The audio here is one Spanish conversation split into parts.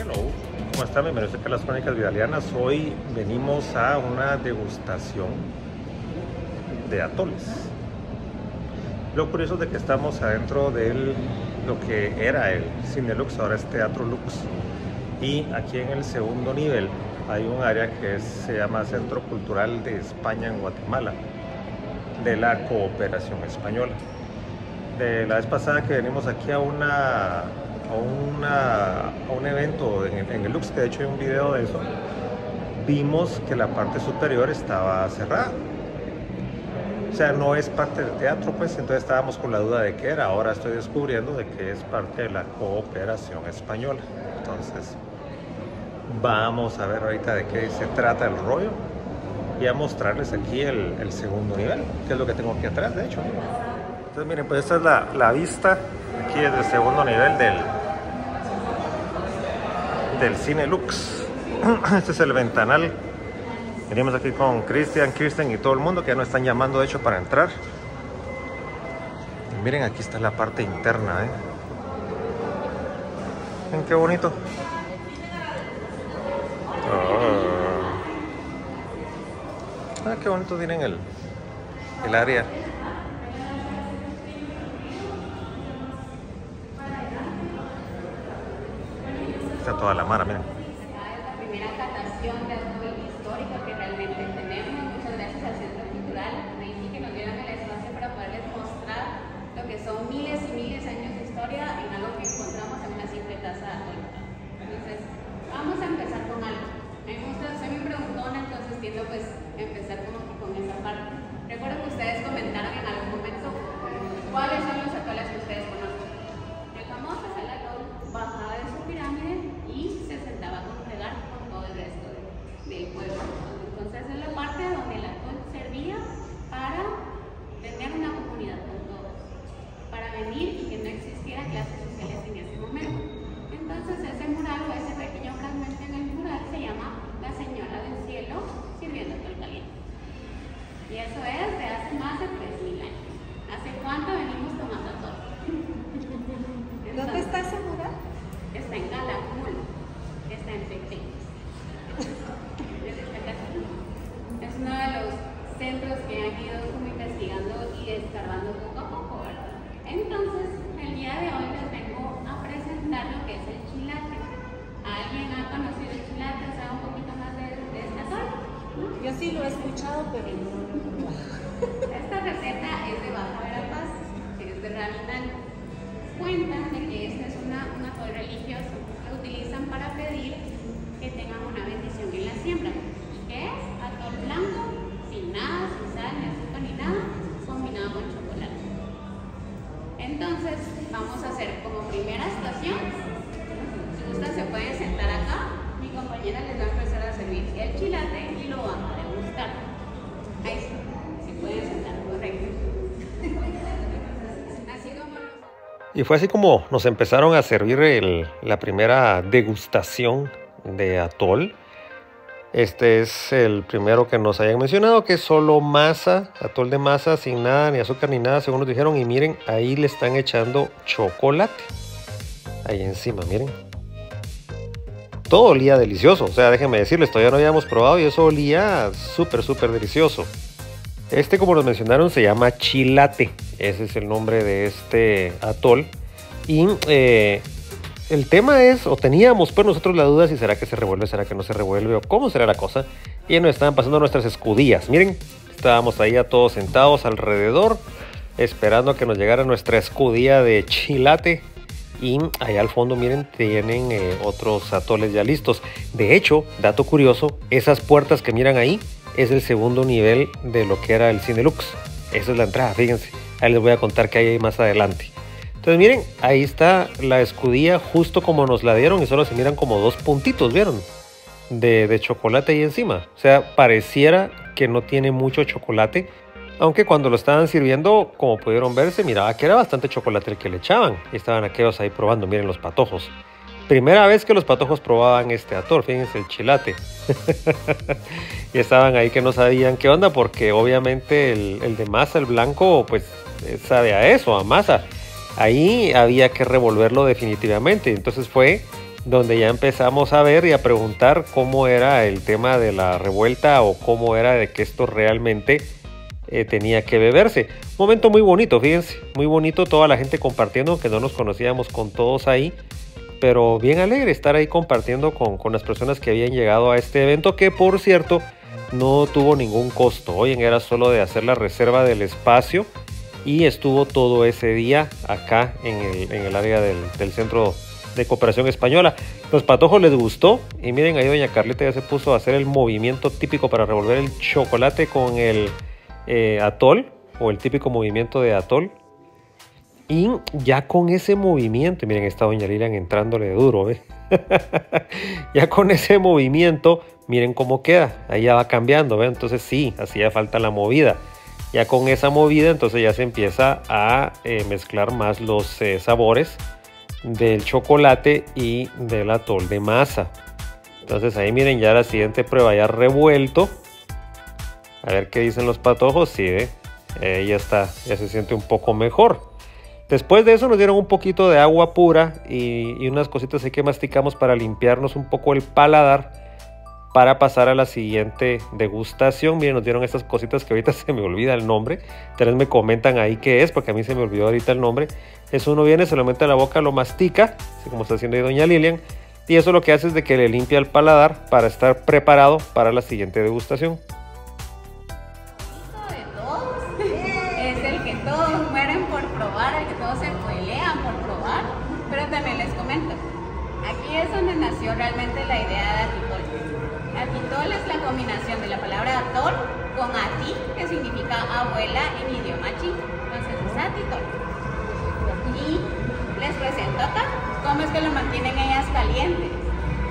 Hello, ¿cómo están? Bienvenidos a las Crónicas Vidalianas. Hoy venimos a una degustación de atoles. Lo curioso de que estamos adentro de lo que era el Cine Lux, ahora es Teatro Lux. Y aquí en el segundo nivel hay un área que se llama Centro Cultural de España en Guatemala, de la Cooperación Española. De la vez pasada que venimos aquí a una a, una, a un evento en, en, el Lux, que de hecho hay un video de eso, vimos que la parte superior estaba cerrada. O sea, no es parte del teatro, pues entonces estábamos con la duda de qué era. Ahora estoy descubriendo de que es parte de la cooperación española. Entonces, vamos a ver ahorita de qué se trata el rollo y a mostrarles aquí el, el segundo nivel, que es lo que tengo aquí atrás, de hecho. Entonces, miren, pues esta es la, la vista aquí desde el segundo nivel del, del Cine Lux. Este es el ventanal. Venimos aquí con Cristian, Kirsten y todo el mundo que ya nos están llamando de hecho para entrar. Miren, aquí está la parte interna. ¿eh? Miren qué bonito. Oh. Ah, qué bonito tienen el, el área. Está toda la mara, miren. Cultural algo simple a algo. Entonces pues empezar con esa parte. Recuerdo que ustedes comentaron en algún momento cuáles son los atoles que ustedes conocen. El famoso es el atol bajaba de su pirámide y se sentaba a congregar con todo el resto de, del pueblo. Entonces es la parte donde el atol servía para tener una comunidad con todos, para venir y que no existieran clases sociales en ese momento. Entonces ese mural o ese pequeño fragmento en el mural se llama La Señora del Cielo sirviendo atol caliente. Y eso es de hace más de 3.000 años. ¿Hace cuánto venimos tomando atol? ¿Dónde está ese mural? Está en Calakmul, está en Pekín. Es uno de los centros que han ido como investigando y escarbando poco a poco, ¿verdad? Entonces, el día de hoy les vengo a presentar lo que es el chilate. ¿Alguien ha conocido el chilate? O sea, un poquito más de, de esta zona. Yo sí lo he escuchado, pero no. Esta receta es de Baja Verapaz, que es de Raminal. Cuentan de que este es una, un atol religioso. Lo utilizan para pedir que tengan una bendición en la siembra. ¿Y qué es? Atol blanco, sin nada, sin sal, ni azúcar, ni nada, combinado con chocolate. Entonces, vamos a hacer como primera estación. Si gustan, se pueden sentar acá. Mi compañera les va a empezar a servir el chilate y lo van a degustar. Ahí sí, se pueden sentar, correcto. Así como los... Y fue así como nos empezaron a servir la primera degustación de atol. Este es el primero que nos hayan mencionado, que es solo masa, atol de masa, sin nada, ni azúcar, ni nada, según nos dijeron. Y miren, ahí le están echando chocolate. Ahí encima, miren. Todo olía delicioso, o sea, déjenme decirles, todavía no habíamos probado y eso olía súper, súper delicioso. Este, como nos mencionaron, se llama chilate. Ese es el nombre de este atol. Y eh, el tema es, o teníamos pues nosotros la duda si será que se revuelve, será que no se revuelve, o cómo será la cosa. Y nos estaban pasando nuestras escudillas. Miren, estábamos ahí a todos sentados alrededor, esperando a que nos llegara nuestra escudilla de chilate. Y allá al fondo, miren, tienen eh, otros atoles ya listos. De hecho, dato curioso, esas puertas que miran ahí es el segundo nivel de lo que era el Cine Lux. Esa es la entrada, fíjense. Ahí les voy a contar qué hay ahí más adelante. Entonces miren, ahí está la escudilla justo como nos la dieron y solo se miran como dos puntitos, ¿vieron? De, chocolate ahí encima. O sea, pareciera que no tiene mucho chocolate, aunque cuando lo estaban sirviendo, como pudieron ver, se miraba que era bastante chocolate el que le echaban. Estaban aquellos ahí probando, miren los patojos. Primera vez que los patojos probaban este atol, fíjense el chilate. y estaban ahí que no sabían qué onda, porque obviamente el, de masa, el blanco, pues eh, sabe a eso, a masa. Ahí había que revolverlo definitivamente. Entonces fue donde ya empezamos a ver y a preguntar cómo era el tema de la revuelta o cómo era de que esto realmente eh, tenía que beberse. Momento muy bonito, fíjense, muy bonito toda la gente compartiendo, que no nos conocíamos con todos ahí, pero bien alegre estar ahí compartiendo con, con las personas que habían llegado a este evento, que por cierto no tuvo ningún costo. Hoy era solo de hacer la reserva del espacio y estuvo todo ese día acá en el, en el área del, del centro de cooperación española. Los patojos les gustó y miren ahí doña Carlita ya se puso a hacer el movimiento típico para revolver el chocolate con el eh, atol o el típico movimiento de atol. Y ya con ese movimiento, miren está doña Lilian entrándole duro, ya con ese movimiento, miren cómo queda, ahí ya va cambiando, ¿ve? entonces sí, hacía falta la movida. Ya con esa movida, entonces ya se empieza a eh, mezclar más los eh, sabores del chocolate y del atol de masa. Entonces ahí miren ya la siguiente prueba ya revuelto. A ver qué dicen los patojos. Sí, ¿eh? ya está, ya se siente un poco mejor. Después de eso nos dieron un poquito de agua pura y, unas cositas así que masticamos para limpiarnos un poco el paladar para pasar a la siguiente degustación. Miren, nos dieron estas cositas que ahorita se me olvida el nombre. Tal me comentan ahí qué es, porque a mí se me olvidó ahorita el nombre. Eso uno viene, se lo mete a la boca, lo mastica, así como está haciendo ahí doña Lilian. Y eso lo que hace es de que le limpia el paladar para estar preparado para la siguiente degustación. Cómo es que lo mantienen ellas calientes.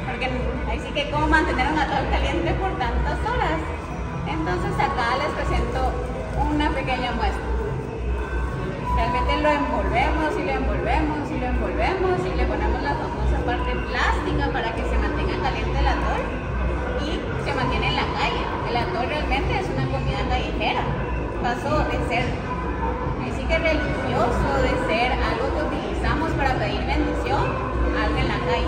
Porque ahí que cómo mantener un atol caliente por tantas horas. Entonces acá les presento una pequeña muestra. Realmente lo envolvemos y lo envolvemos y lo envolvemos y le ponemos la famosa parte plástica para que se mantenga caliente el atol y se mantiene en la calle. El atol realmente es una comida callejera. Pasó de ser que religioso, de ser algo que utilizamos para pedir bendición, algo en la calle.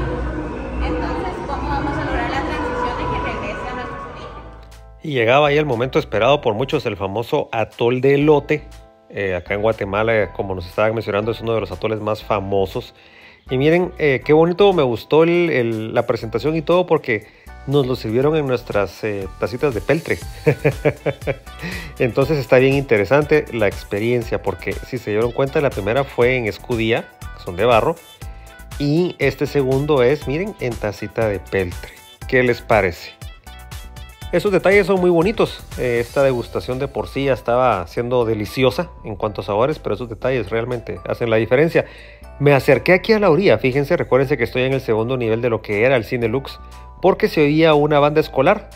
Entonces, ¿cómo vamos a lograr la transición de que regrese a nuestros orígenes? Y llegaba ahí el momento esperado por muchos, el famoso atol de elote. Eh, acá en Guatemala, como nos estaban mencionando, es uno de los atoles más famosos. Y miren, eh, qué bonito, me gustó la presentación y todo porque nos lo sirvieron en nuestras eh, tacitas de peltre. Entonces está bien interesante la experiencia porque si se dieron cuenta, la primera fue en escudía, son de barro. Y este segundo es, miren, en tacita de peltre. ¿Qué les parece? Esos detalles son muy bonitos. Eh, esta degustación de por sí ya estaba siendo deliciosa en cuanto a sabores, pero esos detalles realmente hacen la diferencia. Me acerqué aquí a la orilla, fíjense, recuérdense que estoy en el segundo nivel de lo que era el Cine Lux, porque se oía una banda escolar,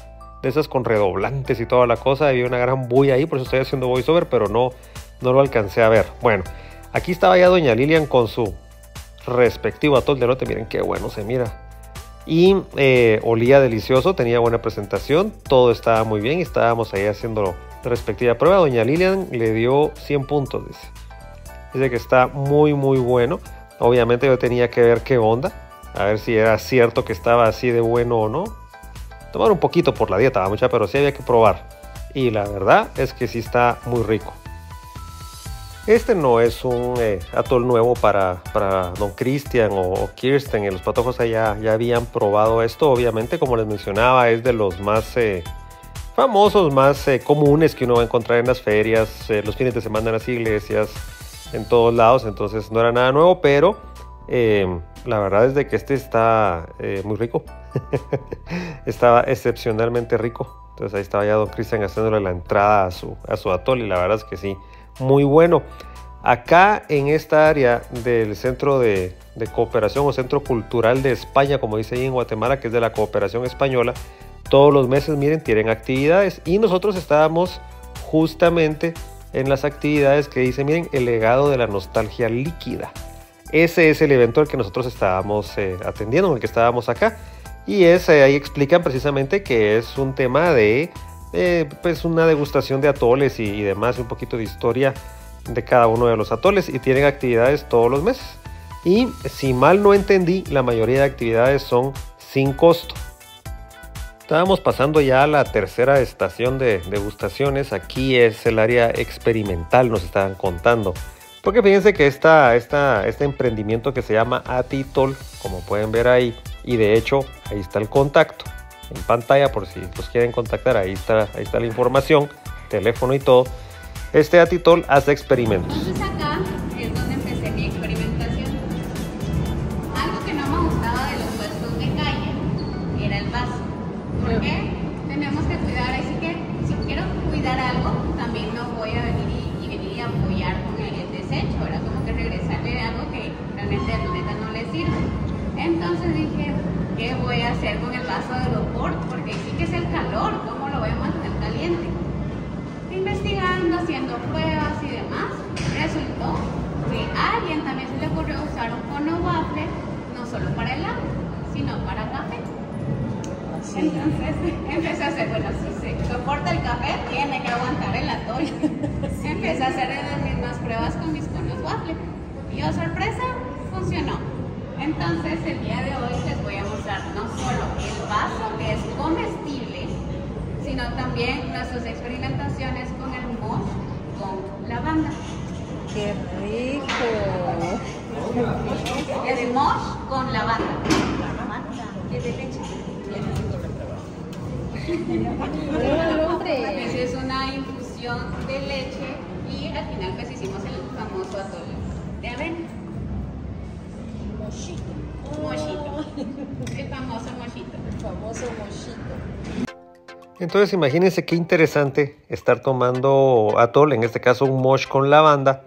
de esas con redoblantes y toda la cosa, había una gran bulla ahí, por eso estoy haciendo voiceover, pero no, no lo alcancé a ver. Bueno, aquí estaba ya doña Lilian con su respectivo atol de lote, miren qué bueno se mira. Y eh, olía delicioso, tenía buena presentación, todo estaba muy bien estábamos ahí haciendo la respectiva prueba. Doña Lilian le dio 100 puntos, dice. Dice que está muy muy bueno. Obviamente yo tenía que ver qué onda, a ver si era cierto que estaba así de bueno o no. Tomar un poquito por la dieta, mucha, pero sí había que probar. Y la verdad es que sí está muy rico. Este no es un eh, atol nuevo para, para Don Cristian o Kirsten. Los patojos allá ya habían probado esto. Obviamente, como les mencionaba, es de los más eh, famosos, más eh, comunes que uno va a encontrar en las ferias, eh, los fines de semana en las iglesias, en todos lados. Entonces no era nada nuevo, pero eh, la verdad es de que este está muy rico. Estaba excepcionalmente rico. Entonces ahí estaba ya Don Cristian haciéndole la entrada a su, a su atol y la verdad es que sí muy bueno. Acá en esta área del Centro de, de, Cooperación o Centro Cultural de España, como dice ahí en Guatemala, que es de la Cooperación Española, todos los meses, miren, tienen actividades y nosotros estábamos justamente en las actividades que dice, miren, el legado de la nostalgia líquida. Ese es el evento al que nosotros estábamos eh, atendiendo, en el que estábamos acá. Y eh, ahí explican precisamente que es un tema de eh, pues una degustación de atoles y, y, demás, un poquito de historia de cada uno de los atoles y tienen actividades todos los meses. Y si mal no entendí, la mayoría de actividades son sin costo. Estábamos pasando ya a la tercera estación de degustaciones. Aquí es el área experimental, nos estaban contando. Porque fíjense que esta, esta, este emprendimiento que se llama Atitol, como pueden ver ahí, y de hecho ahí está el contacto en pantalla por si los quieren contactar, ahí está, ahí está la información, teléfono y todo. Este Atitol hace experimentos. Y oh sorpresa, funcionó. Entonces el día de hoy les voy a mostrar no solo el vaso que es comestible, sino también nuestras experimentaciones con el mosh con lavanda. ¡Qué rico! El mosh con lavanda. Y de leche. Es una infusión de leche y al final pues hicimos el famoso atol de avena. Mochito. Mochito. El famoso mochito. El famoso mochito. Entonces imagínense qué interesante estar tomando atol, en este caso un mosh con lavanda,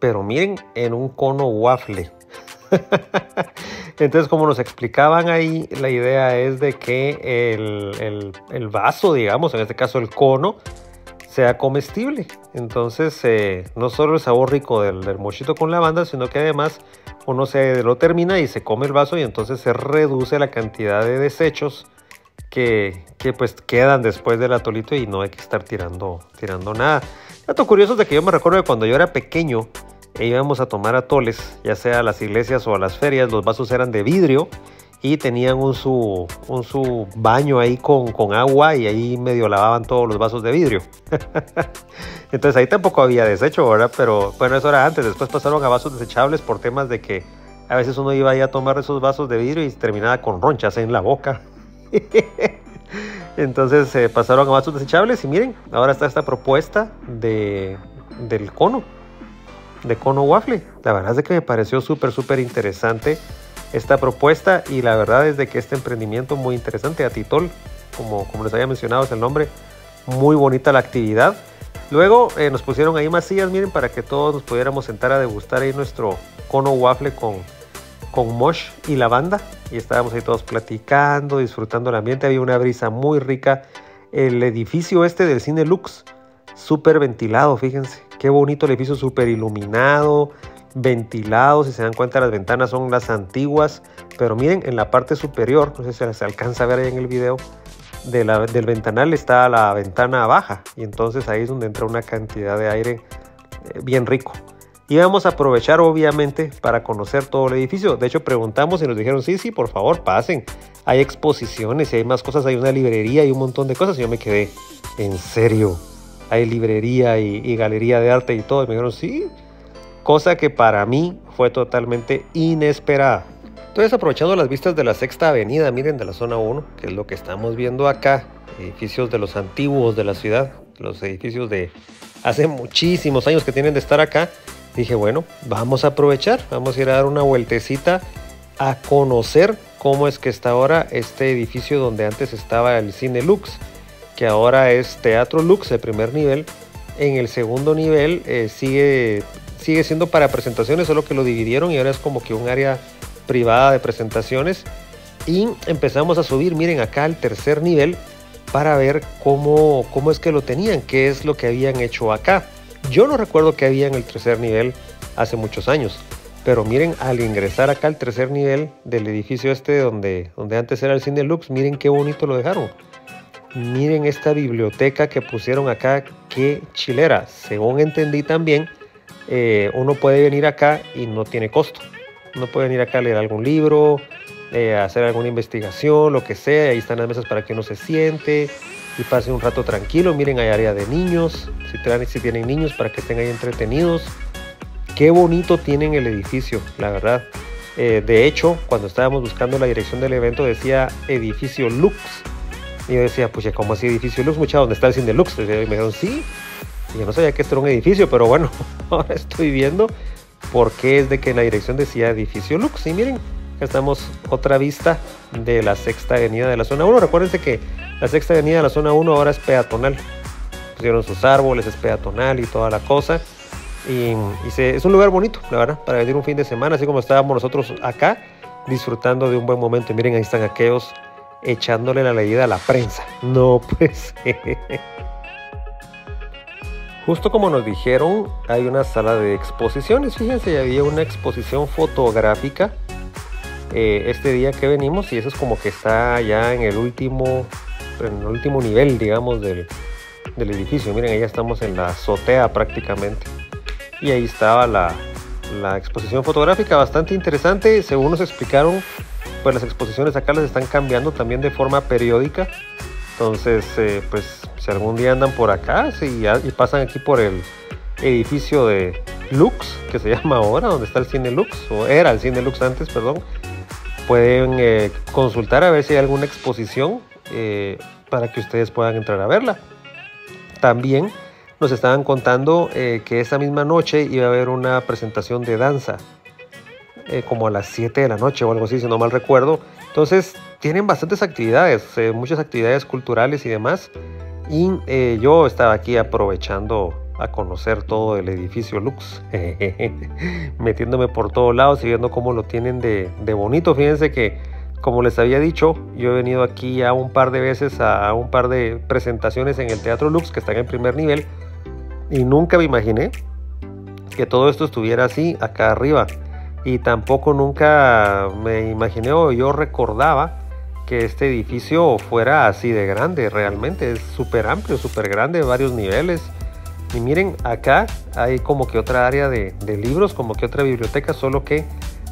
pero miren en un cono waffle. Entonces como nos explicaban ahí, la idea es de que el, el, el vaso, digamos, en este caso el cono, sea comestible. Entonces eh, no solo el sabor rico del, del mochito con lavanda, sino que además uno se lo termina y se come el vaso y entonces se reduce la cantidad de desechos que, que, pues quedan después del atolito y no hay que estar tirando, tirando nada. Dato curioso de que yo me recuerdo que cuando yo era pequeño e íbamos a tomar atoles, ya sea a las iglesias o a las ferias, los vasos eran de vidrio y tenían un su, un su baño ahí con, con agua y ahí medio lavaban todos los vasos de vidrio. Entonces ahí tampoco había desecho, ¿verdad? Pero bueno, eso era antes, después pasaron a vasos desechables por temas de que a veces uno iba ahí a tomar esos vasos de vidrio y terminaba con ronchas en la boca. Entonces eh, pasaron a vasos desechables y miren, ahora está esta propuesta de, del cono, de cono waffle. La verdad es que me pareció súper, súper interesante esta propuesta y la verdad es de que este emprendimiento muy interesante, Atitol, como, como les había mencionado es el nombre, muy bonita la actividad. Luego eh, nos pusieron ahí más sillas, miren, para que todos nos pudiéramos sentar a degustar ahí nuestro cono waffle con, con mosh y lavanda. Y estábamos ahí todos platicando, disfrutando el ambiente. Había una brisa muy rica. El edificio este del Cine Lux, súper ventilado, fíjense. Qué bonito el edificio, súper iluminado, ventilado. Si se dan cuenta, las ventanas son las antiguas. Pero miren, en la parte superior, no sé si se alcanza a ver ahí en el video, de del ventanal está la ventana baja. Y entonces ahí es donde entra una cantidad de aire eh, bien rico. Y vamos a aprovechar obviamente para conocer todo el edificio. De hecho preguntamos y nos dijeron, sí, sí, por favor, pasen. Hay exposiciones y hay más cosas, hay una librería y un montón de cosas. Y yo me quedé, en serio, hay librería y, y galería de arte y todo. Y me dijeron, sí, cosa que para mí fue totalmente inesperada. Entonces aprovechando las vistas de la sexta avenida, miren, de la zona 1, que es lo que estamos viendo acá, edificios de los antiguos de la ciudad, los edificios de hace muchísimos años que tienen de estar acá, dije, bueno, vamos a aprovechar, vamos a ir a dar una vueltecita a conocer cómo es que está ahora este edificio donde antes estaba el Cine Lux, que ahora es Teatro Lux, el primer nivel. En el segundo nivel eh, sigue, sigue siendo para presentaciones, solo que lo dividieron y ahora es como que un área privada de presentaciones. Y empezamos a subir, miren acá al tercer nivel, para ver cómo, cómo es que lo tenían, qué es lo que habían hecho acá. Yo no recuerdo que había en el tercer nivel hace muchos años, pero miren, al ingresar acá al tercer nivel del edificio este donde, donde antes era el Cine Lux, miren qué bonito lo dejaron. Miren esta biblioteca que pusieron acá, qué chilera. Según entendí también, eh, uno puede venir acá y no tiene costo. No pueden ir acá a leer algún libro, eh, hacer alguna investigación, lo que sea. Ahí están las mesas para que uno se siente y pase un rato tranquilo. Miren, hay área de niños, si, traen, si tienen niños para que estén ahí entretenidos. Qué bonito tienen el edificio, la verdad. Eh, de hecho, cuando estábamos buscando la dirección del evento decía edificio Lux. Y yo decía, pues, ¿cómo así edificio Lux? Mucha, ¿dónde está el cine Lux? Y me dijeron, sí. Y yo no sabía que esto era un edificio, pero bueno, ahora estoy viendo por qué es de que la dirección decía edificio Lux. Y miren, estamos otra vista de la sexta avenida de la zona 1. Recuérdense que la sexta avenida de la zona 1 ahora es peatonal. Pusieron sus árboles, es peatonal y toda la cosa. Y, es un lugar bonito, la verdad, para venir un fin de semana, así como estábamos nosotros acá, disfrutando de un buen momento. Y miren, ahí están aquellos echándole la leída a la prensa. No, pues. Justo como nos dijeron, hay una sala de exposiciones. Fíjense, había una exposición fotográfica eh, este día que venimos y eso es como que está ya en el último, en el último nivel, digamos, del, del edificio. Miren, ahí estamos en la azotea prácticamente. Y ahí estaba la, la exposición fotográfica, bastante interesante. Según nos explicaron, pues las exposiciones acá las están cambiando también de forma periódica. Entonces, eh, pues si algún día andan por acá y pasan aquí por el edificio de Lux, que se llama ahora, donde está el cine Lux, o era el cine Lux antes, perdón, pueden eh, consultar a ver si hay alguna exposición eh, para que ustedes puedan entrar a verla. También nos estaban contando eh, que esa misma noche iba a haber una presentación de danza, como a las 7 de la noche o algo así, si no mal recuerdo. Entonces, tienen bastantes actividades, muchas actividades culturales y demás. Y eh, yo estaba aquí aprovechando a conocer todo el edificio Lux, metiéndome por todos lados y viendo cómo lo tienen de, de bonito. Fíjense que, como les había dicho, yo he venido aquí ya un par de veces a un par de presentaciones en el Teatro Lux, que están en primer nivel, y nunca me imaginé que todo esto estuviera así acá arriba. Y tampoco nunca me imaginé o yo recordaba que este edificio fuera así de grande. Realmente es súper amplio, súper grande, varios niveles. Y miren, acá hay como que otra área de, libros, como que otra biblioteca, solo que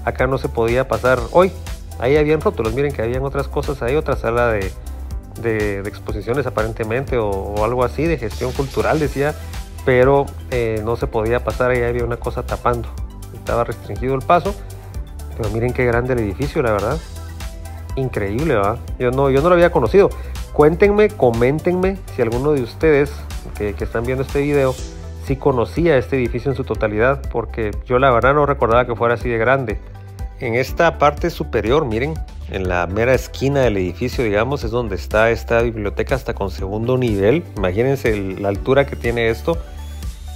acá no se podía pasar hoy. Ahí habían rótulos, miren que habían otras cosas, hay otra sala de, de, exposiciones aparentemente o, o, algo así, de gestión cultural, decía, pero eh, no se podía pasar, ahí había una cosa tapando. Estaba restringido el paso, pero miren qué grande el edificio, la verdad. Increíble, ¿va? Yo no, yo no lo había conocido. Cuéntenme, coméntenme si alguno de ustedes que, están viendo este video si conocía este edificio en su totalidad, porque yo la verdad no recordaba que fuera así de grande. En esta parte superior, miren, en la mera esquina del edificio, digamos, es donde está esta biblioteca hasta con segundo nivel. Imagínense la altura que tiene esto.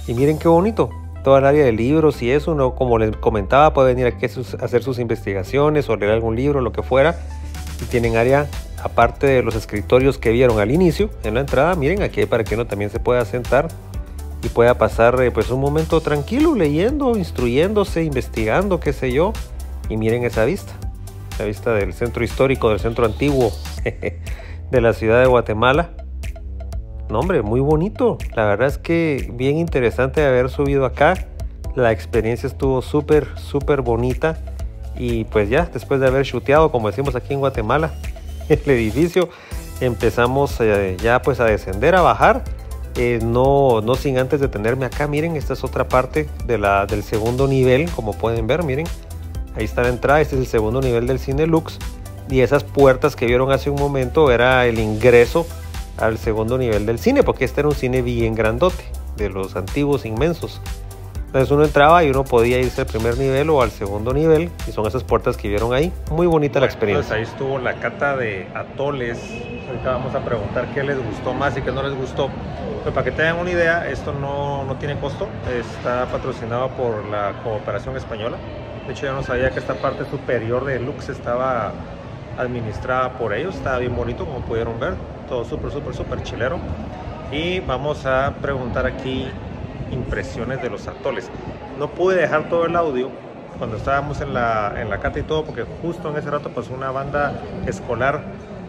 Y miren qué bonito, toda el área de libros y eso, ¿no? como les comentaba, puede venir aquí a hacer sus investigaciones o leer algún libro, lo que fuera. Y tienen área, aparte de los escritorios que vieron al inicio, en la entrada, miren aquí para que uno también se pueda sentar y pueda pasar eh, pues un momento tranquilo leyendo, instruyéndose, investigando, qué sé yo. Y miren esa vista, la vista del centro histórico, del centro antiguo de la ciudad de Guatemala. No, hombre, muy bonito. La verdad es que bien interesante haber subido acá. La experiencia estuvo súper, súper bonita. Y pues ya, después de haber chuteado, como decimos aquí en Guatemala, el edificio, empezamos eh, ya pues a descender, a bajar. Eh, no, no sin antes detenerme acá. Miren, esta es otra parte de la, del segundo nivel, como pueden ver, miren. Ahí está la entrada, este es el segundo nivel del Cine Lux. Y esas puertas que vieron hace un momento era el ingreso al segundo nivel del cine, porque este era un cine bien grandote, de los antiguos inmensos. Entonces uno entraba y uno podía irse al primer nivel o al segundo nivel, y son esas puertas que vieron ahí. Muy bonita la experiencia. Pues ahí estuvo la cata de atoles. Ahorita vamos a preguntar qué les gustó más y qué no les gustó. Pero para que tengan una idea, esto no, no tiene costo, está patrocinado por la Cooperación Española. De hecho, yo no sabía que esta parte superior de Lux estaba administrada por ellos. Estaba bien bonito, como pudieron ver. Todo súper, súper, súper chilero. Y vamos a preguntar aquí impresiones de los atoles. No pude dejar todo el audio cuando estábamos en la, en la cata y todo, porque justo en ese rato pasó una banda escolar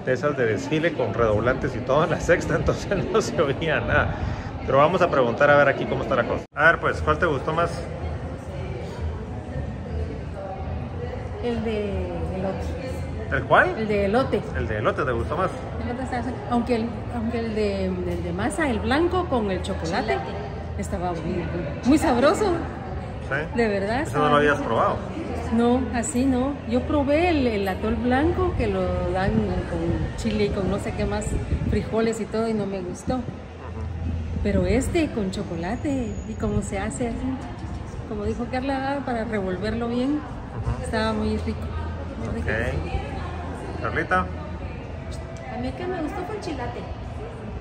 de esas de desfile con redoblantes y todo en la sexta, entonces no se oía nada. Pero vamos a preguntar a ver aquí cómo está la cosa. A ver, pues, ¿cuál te gustó más? El de elote. ¿El cuál? El de elote. El de elote, ¿te gustó más? El otro estaba- Aunque el, aunque el de, el de masa, el blanco con el chocolate, estaba muy, muy sabroso. Sí. De verdad. Eso no lo habías probado. No, así no. Yo probé el, el atol blanco que lo dan con chile y con no sé qué más, frijoles y todo, y no me gustó. Pero este con chocolate y cómo se hace así, como dijo Carla, para revolverlo bien, estaba muy rico. muy rico. Ok. Carlita. A mí el que me gustó fue el chilate.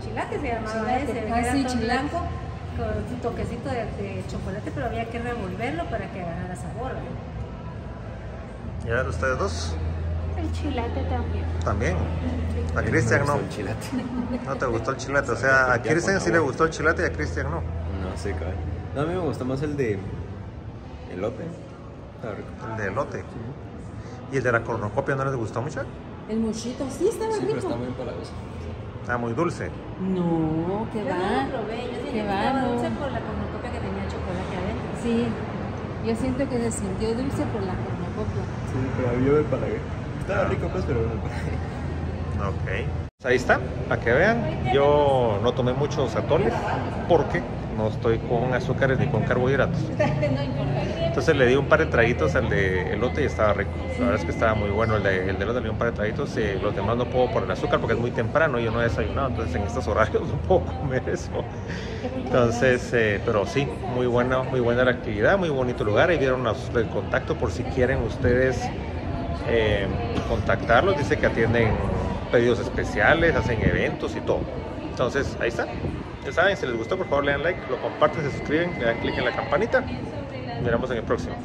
Chilate se llamaba Chilate. ese, Ah, sí, chilate. blanco un toquecito de, de chocolate, pero había que revolverlo para que agarrara sabor. ¿Y a ver, ustedes dos? El chilate también. También. A Cristian no. El chilate. No te gustó el chilate. O sea, a Cristian sí le gustó el chilate y a Cristian no. No sé, cabrón. No, a mí me gusta más el de elote. El de elote. ¿Y el de la cornucopia no les gustó mucho? El mochito sí estaba Sí, pero rico. está muy empalagoso. Ah, muy dulce. No, que Yo no va. lo probé, yo sí que va, estaba no. dulce por la cornucopia que tenía chocolate adentro. Sí, yo siento que se sintió dulce por la cornucopia. Sí, pero a mí yo me empalagué. Estaba rico, pues, pero me empalagué. Ok. Ahí está, para que vean. Yo no tomé muchos atoles porque no estoy con azúcares ni con carbohidratos. Entonces le di un par de traguitos al de elote y estaba rico. La verdad es que estaba muy bueno el de, el de elote, le di un par de traguitos. eh, los demás no puedo por el azúcar porque es muy temprano y yo no he desayunado. Entonces en estos horarios no puedo comer eso. Entonces, eh, pero sí, muy buena, muy buena la actividad, muy bonito lugar. Ahí vieron el contacto por si quieren ustedes eh, contactarlos. Dice que atienden pedidos especiales, hacen eventos y todo. Entonces, ahí está. Ya saben, si les gustó, por favor le dan like, lo comparten, se suscriben, le dan clic en la campanita. Miramos en el próximo.